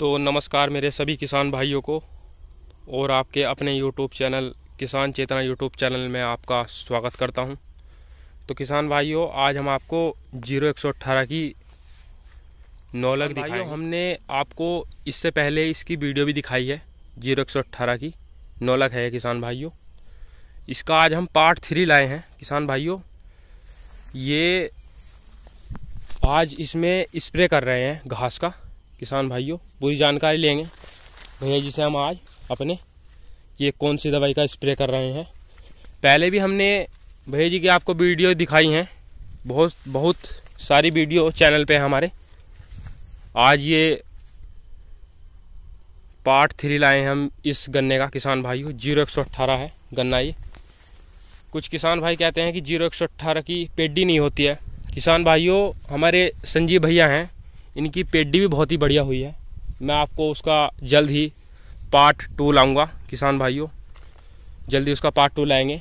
तो नमस्कार मेरे सभी किसान भाइयों को और आपके अपने यूट्यूब चैनल किसान चेतना यूट्यूब चैनल में आपका स्वागत करता हूँ। तो किसान भाइयों आज हम आपको ज़ीरो एक सौ अट्ठारह की नौलक दिखाई हमने आपको इससे पहले इसकी वीडियो भी दिखाई है ज़ीरो एक सौ अट्ठारह की नौलक है किसान भाइयों। इसका आज हम पार्ट थ्री लाए हैं। किसान भाइयों ये आज इसमें स्प्रे कर रहे हैं घास का। किसान भाइयों, पूरी जानकारी लेंगे। भैया जी से हम आज अपने ये कौन सी दवाई का स्प्रे कर रहे हैं। पहले भी हमने, भैया जी की आपको वीडियो दिखाई हैं। बहुत बहुत सारी वीडियो चैनल पे हमारे। आज ये पार्ट थ्री लाए हैं हम इस गन्ने का, किसान भाइयों। ज़ीरो एक सौ अट्ठारह है गन्ना ये। कुछ किसान भाई कहते हैं कि ज़ीरो एक सौ अट्ठारह की पेडी नहीं होती है। किसान भाइयों, हमारे संजीव भैया हैं। इनकी पेडी भी बहुत ही बढ़िया हुई है। मैं आपको उसका जल्द ही पार्ट टू लाऊँगा, किसान भाइयों। जल्दी उसका पार्ट टू लाएँगे।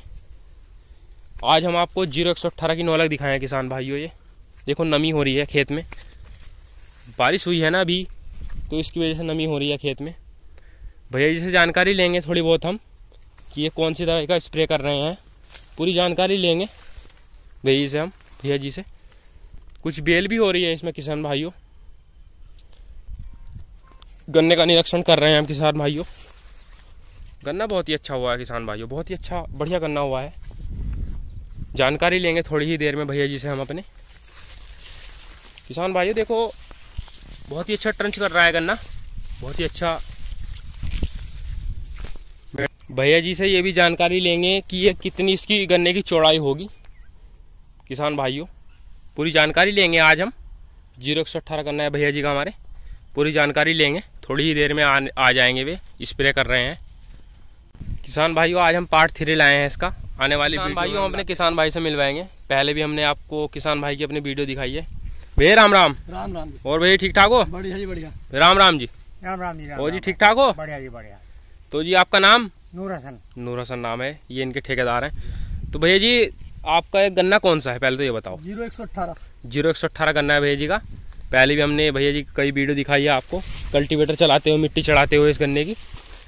आज हम आपको ज़ीरो एक सौ अट्ठारह की नौलक दिखाए हैं किसान भाइयों ये। देखो, नमी हो रही है खेत में। बारिश हुई है ना अभी तो इसकी वजह से नमी हो रही है खेत में। भैया जी से जानकारी लेंगे थोड़ी बहुत हम, कि ये कौन सी दवाई का स्प्रे कर रहे हैं। पूरी जानकारी लेंगे, भैया जी से हम, भैया जी से। कुछ बेल भी हो रही है इसमें किसान भाइयों। गन्ने का निरीक्षण कर रहे हैं हम किसान भाइयों। गन्ना बहुत ही अच्छा हुआ है किसान भाइयों, बहुत ही अच्छा बढ़िया गन्ना हुआ है। जानकारी लेंगे थोड़ी ही देर में भैया जी से हम अपने। किसान भाइयों, देखो, बहुत ही अच्छा ट्रंच कर रहा है गन्ना, बहुत ही अच्छा। भैया जी से ये भी जानकारी लेंगे कि ये कितनी इसकी गन्ने की चौड़ाई होगी। किसान भाइयों, पूरी जानकारी लेंगे आज हम। ज़ीरो एक सौ अट्ठारह गन्ना है भैया जी का हमारे, पूरी जानकारी लेंगे। थोड़ी ही देर में आ, आ जाएँगे वे स्प्रे कर रहे हैं। किसान भाइयों आज हम पार्ट थ्री लाए हैं इसका। आने वाली किसान भाइयों हम अपने किसान भाई से मिलवाएँगे। पहले भी हमने आपको किसान भाई की अपनी वीडियो दिखाई है। भैया राम राम। राम राम जी। और भैया ठीक ठाक हो? बढ़िया जी बढ़िया। राम राम जी। राम राम जी और जी ठीक ठाक हो? बढ़िया जी बढ़िया। तो जी आपका नाम? नूर हसन। नूर हसन नाम है। ये इनके ठेकेदार हैं। तो भैया जी आपका एक गन्ना कौन सा है? पहले तो ये बताओ। ज़ीरो एक सौ अट्ठारह ज़ीरो एक सौ अट्ठारह गन्ना है भैया जी का। पहले भी हमने भैया जी कई वीडियो दिखाई है आपको कल्टीवेटर चलाते हुए मिट्टी चढ़ाते हुए इस गन्ने की।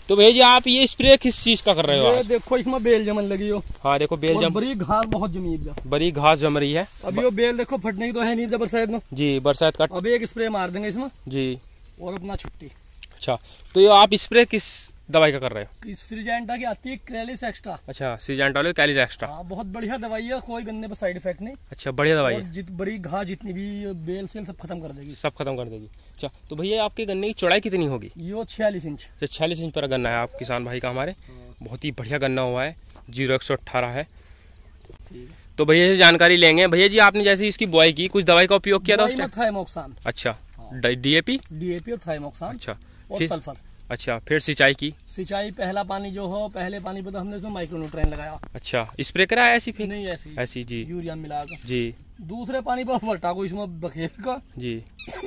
तो भैया जी आप ये स्प्रे किस चीज़ का कर रहे हो आप? देखो इसमें बेल जमन लगी हो। हाँ देखो बेल जम बड़ी घास बहुत जमी है। बड़ी घास जम रही है। अभी वो बेल देखो फटने की तो है नहीं शायद में। जी बरसात का अभी एक स्प्रे मार देंगे इसमें। जी। और अपना छुट्टी। अच्छा तो ये आप स्प्रे किस दवाई का कर रहे हो? सीजेंटा की आती है क्रेलिस एक्स्ट्रा अच्छा सीजेंटोल कैलिज एक्स्ट्रा हाँ बहुत बढ़िया दवाई है कोई गन्ने पर साइड इफ़ेक्ट नहीं। अच्छा बढ़िया दवाई है। जित बड़ी घास जितनी भी बेल सेल सब खत्म कर देगी। सब खत्म कर देगी। अच्छा तो भैया आपके गन्ने की चौड़ाई कितनी होगी? ये छियालीस इंच। तो छियालीस इंच पर गन्ना है आप किसान भाई का हमारे। बहुत ही बढ़िया गन्ना हुआ है ज़ीरो एक सौ अट्ठारह है। तो भैया से जानकारी लेंगे। भैया जी आपने जैसे इसकी बुआई की कुछ दवाई का उपयोग किया था उस दवाई में टाइम थाइमोक्सान अच्छा डीएपी? डीएपी और थाइमोक्सान अच्छा और सल्फ़र। अच्छा फिर सिंचाई की? सिंचाई पहला पानी जो हो पहले पानी पे तो हमने इसमें माइक्रोन्यूट्रेन लगाया। अच्छा स्प्रे करा है ऐसी फिर? नहीं ऐसी। ऐसी जी। यूरिया मिलाकर। जी। दूसरे पानी पर वल्टा को इसमें बखेर कर जी।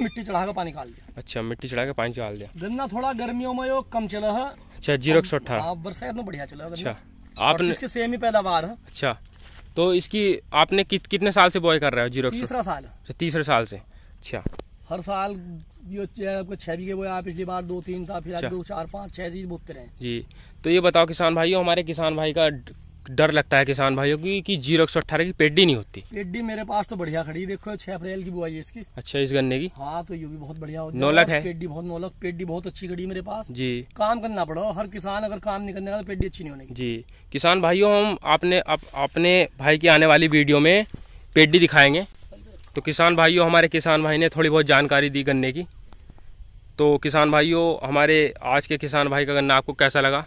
मिट्टी चढ़ा कर पानी निकाल दिया अच्छा मिट्टी चढ़ा के पानी डाल दिया। गन्ना थोड़ा गर्मियों में कम चला है अच्छा ज़ीरो एक सौ अट्ठारह। हाँ, बरसात में बढ़िया चला अच्छा आपने इसके सेम ही पैदावार है। अच्छा तो इसकी आपने कितने साल से बुआई कर रहे हो ज़ीरो तीसरा साल। अच्छा, तीसरे साल से। अच्छा। हर साल च- आपको छह बीघे बोया पिछली बार दो तीन था फिर अच्छा। दो चार पाँच छह चीज़ बोते रहे जी तो ये बताओ किसान भाइयों हमारे किसान भाई का डर लगता है किसान भाइयों की कि ज़ीरो एक सौ अट्ठारह की पेडी नहीं होती। पेडी मेरे पास तो बढ़िया खड़ी देखो छह अप्रैल की बुआई है इसकी। अच्छा इस गन्ने की? हाँ तो ये भी बहुत बढ़िया हो। नौलख है? पेडी बहुत नौलख पेडी बहुत अच्छी खड़ी मेरे पास। जी। काम करना पड़ो हर किसान अगर काम नहीं करने का तो पेडी अच्छी नहीं होने जी। किसान भाइयों हम आपने अपने भाई की आने वाली वीडियो में पेडी दिखाएँगे। तो किसान भाइयों, हमारे किसान भाई ने थोड़ी बहुत जानकारी दी गन्ने की। तो किसान भाइयों, हमारे आज के किसान भाई का गन्ना आपको कैसा लगा?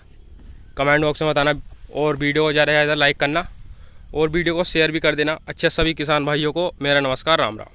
कमेंट बॉक्स में बताना और वीडियो ज़्यादा से ज़्यादा लाइक करना और वीडियो को शेयर भी कर देना। अच्छा सभी किसान भाइयों को मेरा नमस्कार, राम राम।